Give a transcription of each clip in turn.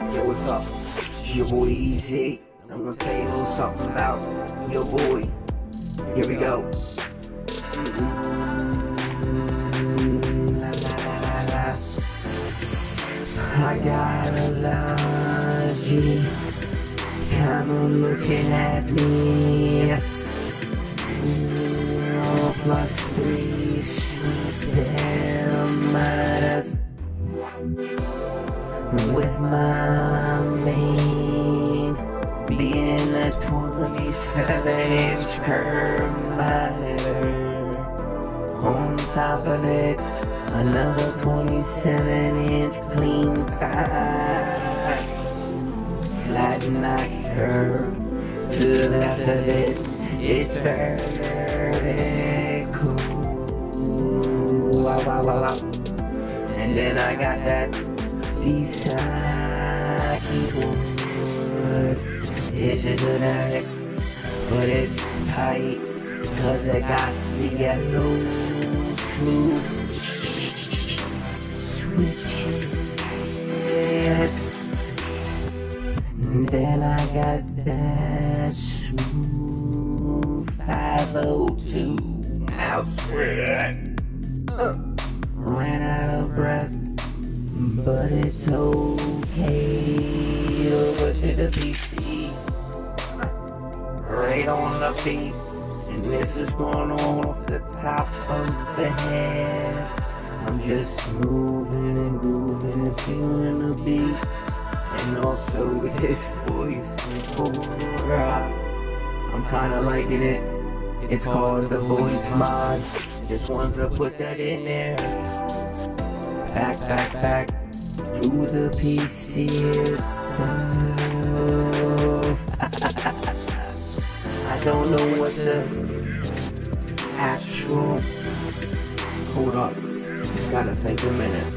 Yo, what's up? It's your boy EZ. I'm gonna tell you a little something about your boy. Here we go. I got a allergy. Come on looking at me. Ooh, plus three sweet my main being a 27 inch curve monitor. On top of it, another 27 inch clean five. Flat knock curve to the left of it, it's vertical. Wow, wow, wow, wow. And then I got that Disaki wood. It's a good but it's tight. Cause it got the yellow smooth. Switch it. Then I got that smooth 502 mouse uh, Ran out of breath, but it's okay. Over to the PC, right on the beat. And this is going on off the top of the head. I'm just moving and grooving and feeling the beat. And also this voice. I'm kinda liking it. It's called the VoiceMod. Just wanted to put that in there. Back, back, back to the PC itself. I don't know what the actual. Hold up. Just gotta think a minute.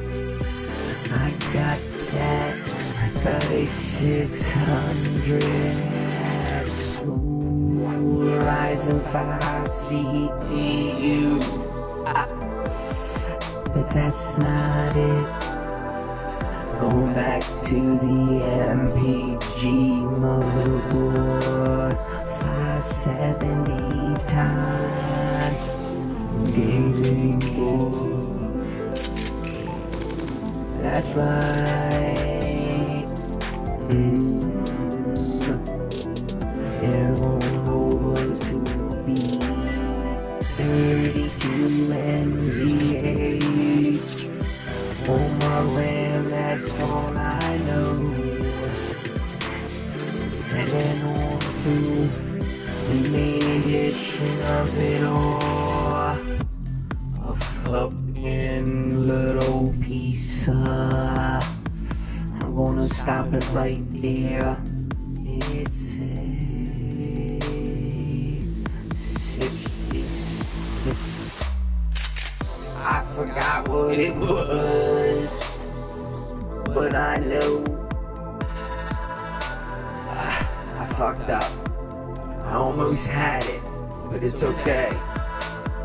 I got that 3600 smooth Ryzen 5 CPU. Ah, but that's not it. Going back to the MPG motherboard 570 times gaming board. That's right. Mm. Main edition of it all. A fucking little piece of. I'm gonna stop it right there. It's a 66. I forgot what it was, but I know I fucked up. I almost had it, but it's okay.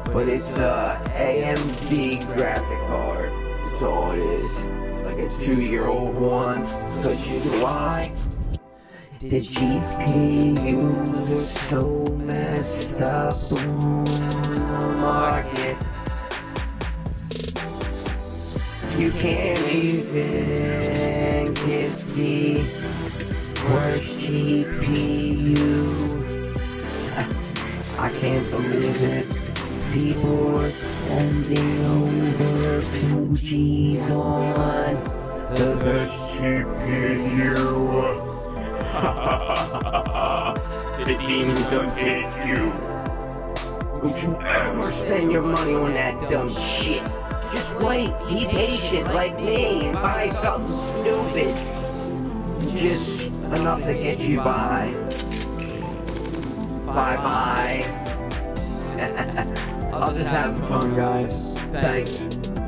But it's a AMD graphic card. That's all it is. It's like a two-year-old one. Cause you know why? The GPUs are so messed up on the market. You can't even get the worst GPU. I can't believe it. People are spending over two G's on the best GPU. the demons don't get you. Don't you ever spend your money on that dumb shit. Just wait, be patient like me and buy something stupid. Just enough to get you by. Bye bye. I'll just have fun, guys. Thanks.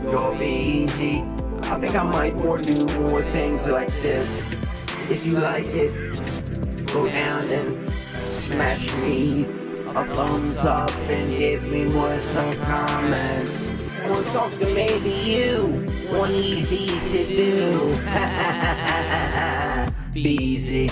Go be easy. I think I might more do more things like this. If you like it, go down and smash me a thumbs up and hit me with some comments on something maybe you one easy to do. be easy.